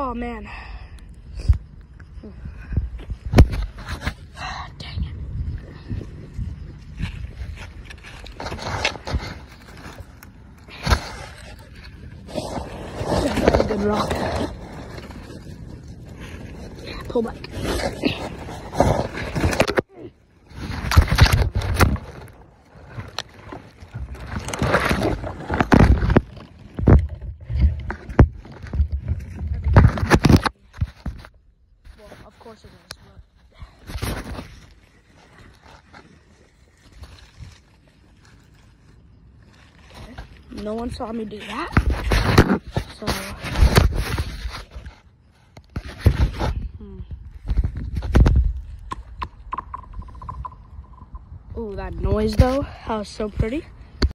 Oh man. Dang it. Good rock. Pull back. Course it is, but no one saw me do that. So hmm. Ooh, that noise though, that was so pretty.